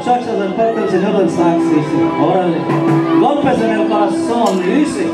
muchachas del puerto, el señor del sax órale, golpes en el corazón dice,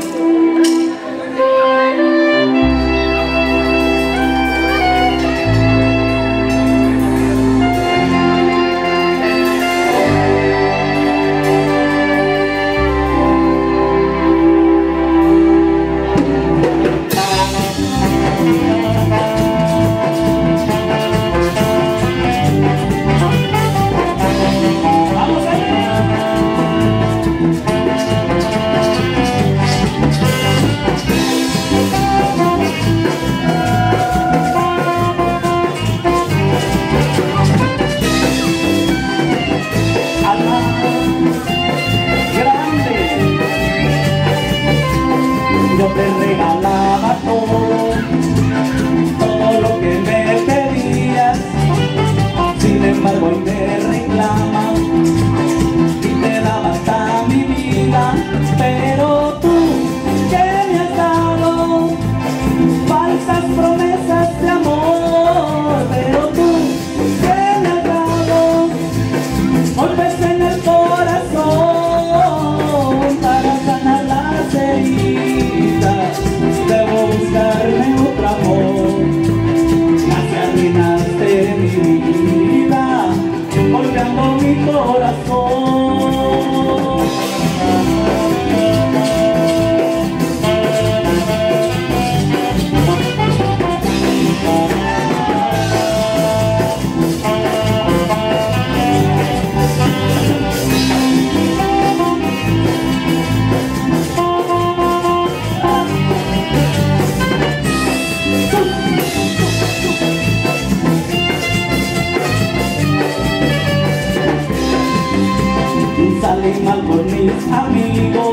amigo.